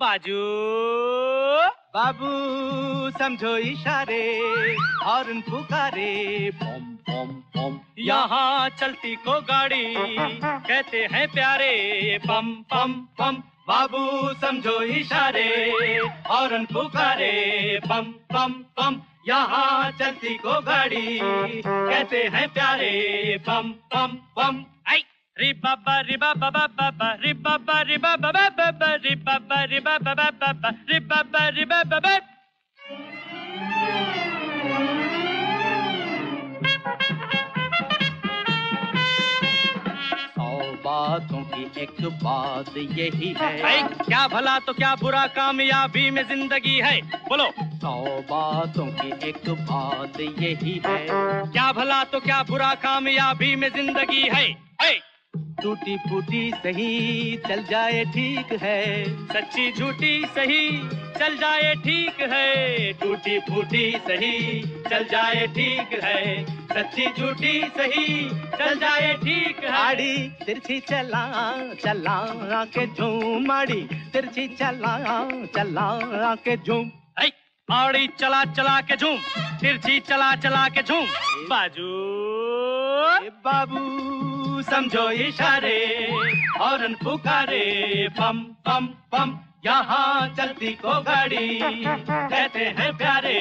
बाजू। बाबू समझो इशारे हॉर्न पुकारे। पम पम पम। यहाँ चलती को गाड़ी कहते हैं प्यारे। पम पम पम। बाबू समझो इशारे हॉर्न पुकारे। पम पम पम। यहाँ चलती को गाड़ी कहते हैं प्यारे। पम पम पम। आई। बातों की एक बात यही है। ऐ, क्या भला तो क्या बुरा कामयाबी में ज़िंदगी है? बोलो। सौ बातों की एक बात यही है। क्या भला तो क्या बुरा कामयाबी में ज़िंदगी है? टूटी फूटी सही चल जाए ठीक है। सच्ची झूठी सही चल जाए ठीक है। टूटी फूटी सही चल जाए ठीक है। सच्ची झूठी सही चल जाए ठीक है। आड़ी तिरछी चला चला के झूम आड़ी। तिरछी चला चला के झूम। आड़ी चला चला के झूम। तिरछी चला चला के झूम। बाजू। बाबू। समझो इशारे हॉर्न पुकारे पम पम पम यहाँ चलती को गाड़ी कहते हैं प्यारे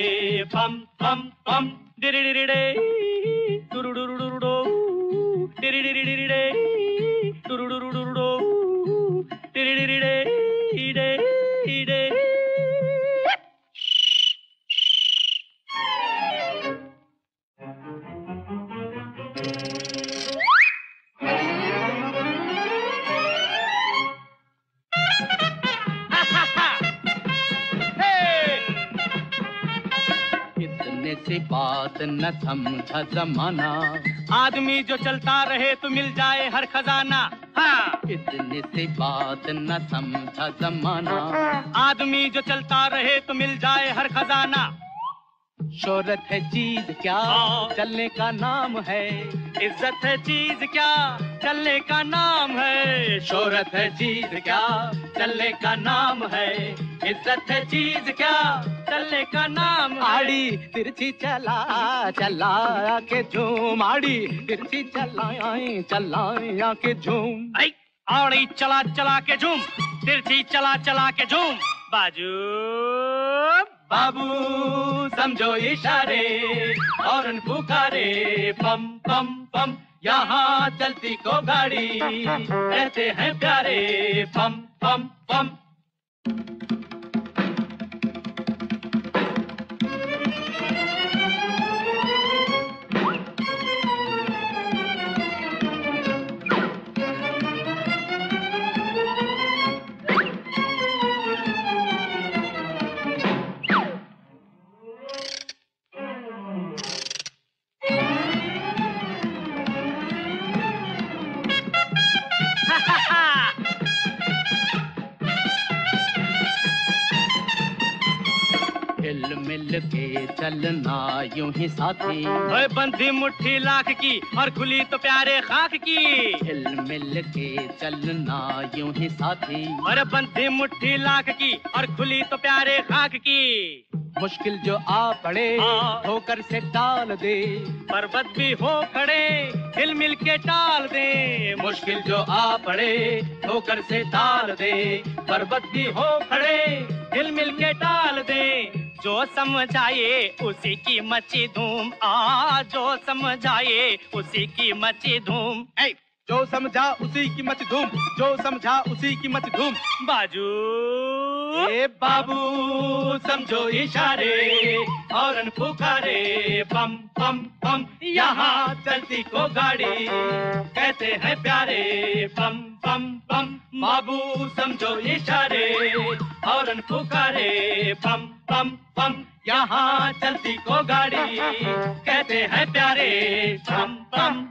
पम पम पम डिरिडिरिडे, टुरुडुरुडुरुडो, डिरिडिरिडिरिडे, टुरुडुरुडुरुडो, डिरिडिरिडे, इडे, इडे। बात न समझा जमाना। आदमी जो चलता रहे तो मिल जाए हर खजाना। हाँ। इतने से बात न समझा जमाना। आदमी जो चलता रहे तो मिल जाए हर खजाना। शोहरत है चीज़ क्या? हाँ। चलने का नाम है। इज़्ज़त है चीज़ क्या? चलने का नाम है। शोहरत है चीज़ क्या? चलने का नाम है। इज़्ज़त है चीज़ क्या? चलने का नाम आड़ी तिरछी चला चला के झूम। आड़ी तिरछी चला चला के झूम। आड़ी चला चला के झूम। तिरछी चला चला के झूम। बाजू बाबू। समझो इशारे और पुकारे, पम पम पम, यहाँ चलती को गाड़ी कहते हैं प्यारे, पम पम पम। हिल मिल के चलना यूँ ही साथी। ओए बंधी मुट्ठी लाख की और खुली तो प्यारे खाक की। हिल मिल के चलना यूँ ही साथी। और बंधी मुट्ठी लाख की और खुली तो प्यारे खाक की। मुश्किल जो आ पड़े हाँ। ठोकर से टाल दे। पर्वत भी हो खड़े हिल मिल के टाल दे। मुश्किल जो आ पड़े ठोकर से टाल दे। पर्वत भी हो खड़े हिल मिल के टाल दे। जो समझाए उसी की मची धूम। आ जो समझाए उसी की मची धूम। जो समझा उसी की मच धूम। जो समझा उसी की मच धूम। बाजू। ए बाबू समझो इशारे हॉर्न पुकारे पम पम पम। यहाँ चलती को गाड़ी कहते हैं प्यारे? पम पम पम। बाबू समझो इशारे हॉर्न पुकारे पम यहाँ चलती को गाड़ी कहते हैं प्यारे पम पम